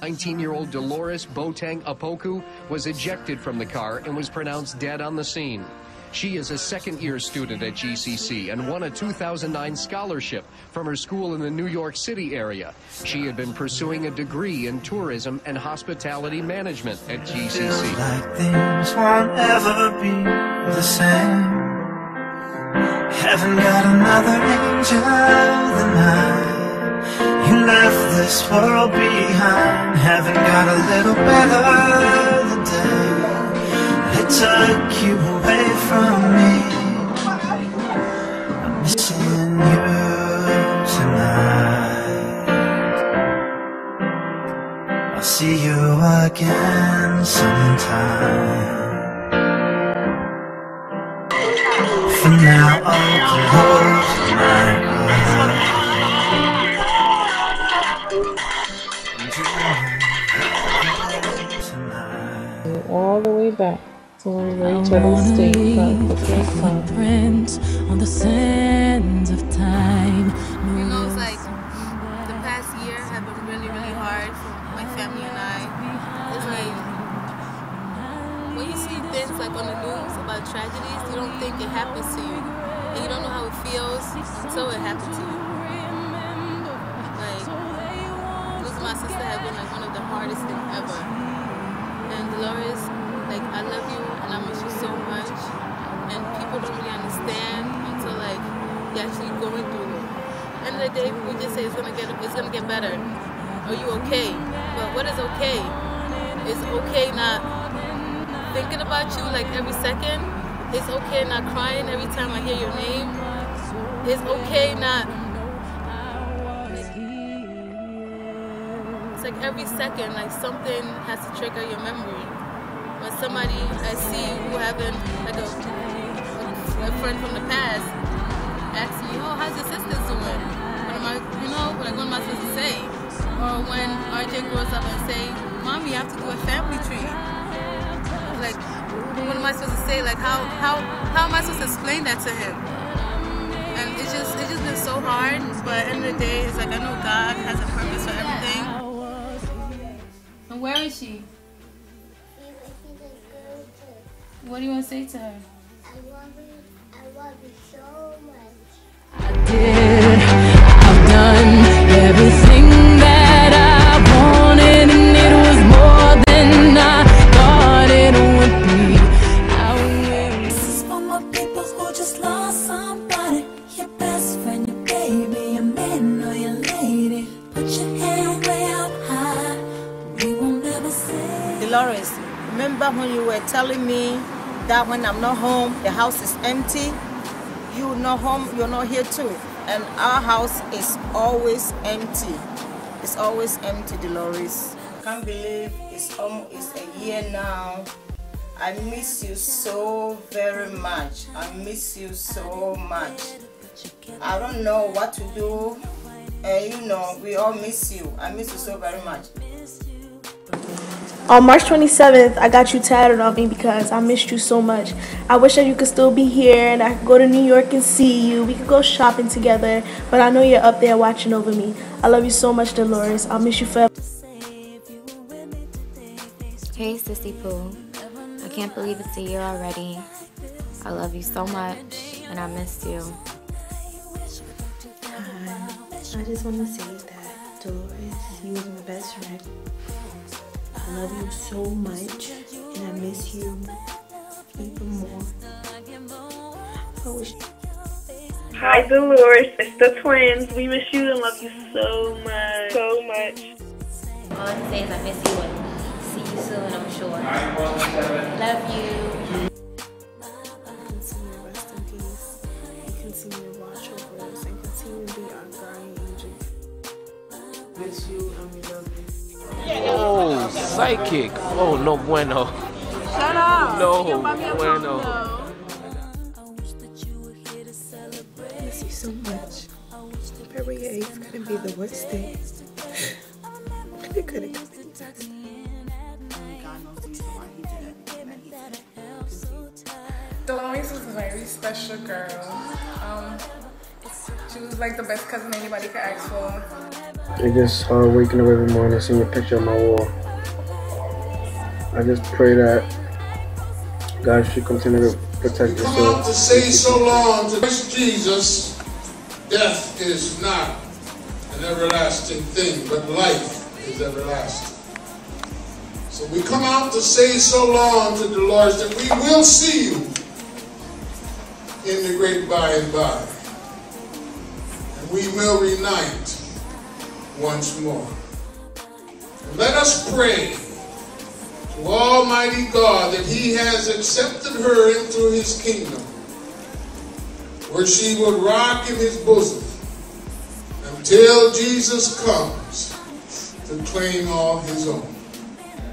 19-year-old Delores Boateng Opoku was ejected from the car and was pronounced dead on the scene. She is a second-year student at GCC and won a 2009 scholarship from her school in the New York City area. She had been pursuing a degree in tourism and hospitality management at GCC. Like things won't ever be the same. Haven't got another angel than I. This world behind. Haven't got a little better the day it took you away from me. I'm missing you tonight. I'll see you again sometime. For now, I'll close back to when Rachel stayed for the first time. On the sands of time. You know, it's like the past year have been really, really hard for my family and I. It's like when you see things like on the news about tragedies, you don't think it happens to you, and you don't know how it feels until it happens to you. Like losing my sister has been like one of the hardest things ever. And Delores, like I love you and I miss you so much. And people don't really understand until like you're actually going through it. End of the day, people just say it's gonna get it's gonna get better. Are you okay? But what is okay? It's okay not thinking about you like every second. It's okay not crying every time I hear your name. It's okay not. It's like every second, like something has to trigger your memory. When somebody I see who having like a, a friend from the past asks me, "Oh, how's your sister doing?" What am I, you know, like what am I supposed to say? Or when RJ grows up and say, "Mommy, you have to do a family tree." Like, what am I supposed to say? Like, how how how am I supposed to explain that to him? And it's just it's just been so hard. But at the end of the day, it's like I know God has a purpose for everything. And where is she? What do you want to say to her? I love you. I love you so much. I did. I've done everything that I wanted, and it was more than I thought it would be. I will. This is for my people who just lost somebody. Your best friend, your baby, your man or your lady. Put your hand way up high. We won't ever say. Delores, remember when you were telling me that when I'm not home, the house is empty? You're not home, you're not here too. And our house is always empty. It's always empty, Delores. Can't believe it's almost a year now. I miss you so very much. I miss you so much. I don't know what to do. Uh, you know, we all miss you. I miss you so very much. On March 27th, I got you tatted on me because I missed you so much. I wish that you could still be here and I could go to New York and see you. We could go shopping together, but I know you're up there watching over me. I love you so much, Delores. I'll miss you forever. Hey, Sissy Pooh. I can't believe it's a year already. I love you so much, and I missed you. Hi. I just want to say that Delores, you was my best friend. I love you so much, and I miss you even more. I wish. Hi, Delores. It's the twins. We miss you and love you so much. So much. All I can say is I miss you and see you soon, I'm sure. Love you. Continue to rest in peace, and continue to watch over us, and continue to be our guardian angel. Miss you, and we love you. Oh, psychic. Oh, no bueno. Shut up. No You're buy me a bueno. condo. I miss you so much. February 8th couldn't be the worst day. It couldn't come any faster. Delores was a very special girl. Um, she was like the best cousin anybody could ask for. It gets hard waking up every morning and seeing your picture on my wall. I just pray that God should continue to protect your Come out to say so long to Christ Jesus, death is not an everlasting thing, but life is everlasting. So we come out to say so long to the Lord that we will see you in the great by and by. And we will reunite once more. And let us pray to Almighty God that He has accepted her into His kingdom, where she will rock in His bosom until Jesus comes to claim all His own.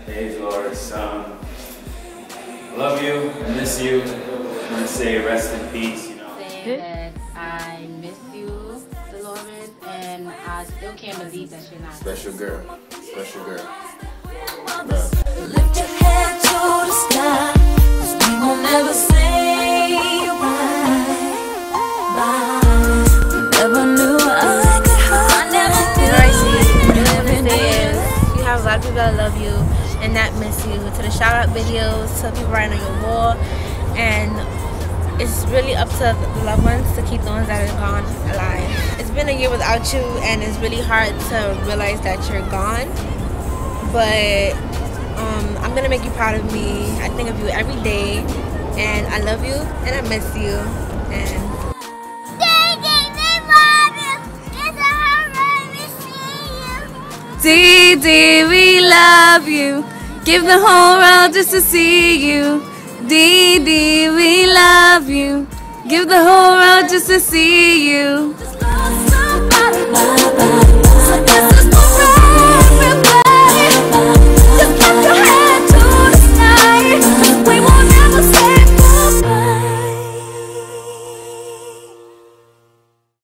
Hey Delores, um, I love you, I miss you. I want to say rest in peace, you know. Saying that I miss you, Delores, and I still can't believe that you're not. Special girl. Special girl. Lot of people that love you and that miss you. To the shout out videos, to people writing on your wall, and it's really up to the loved ones to keep the ones that are gone alive. It's been a year without you, and it's really hard to realize that you're gone. But um, I'm gonna make you proud of me. I think of you every day, and I love you, and I miss you, and. Dee, we love you. Give the whole world just to see you. Dee, we love you. Give the whole world just to see you.